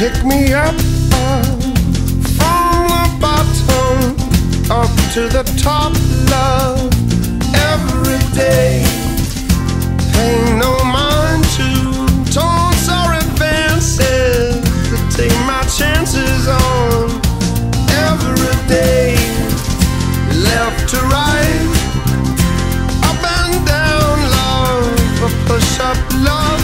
pick me up uh, from the bottom up to the top, love, every day. Pay no mind to taunts or advances. To take my chances on every day. Left to right, up and down, love, a push up, love.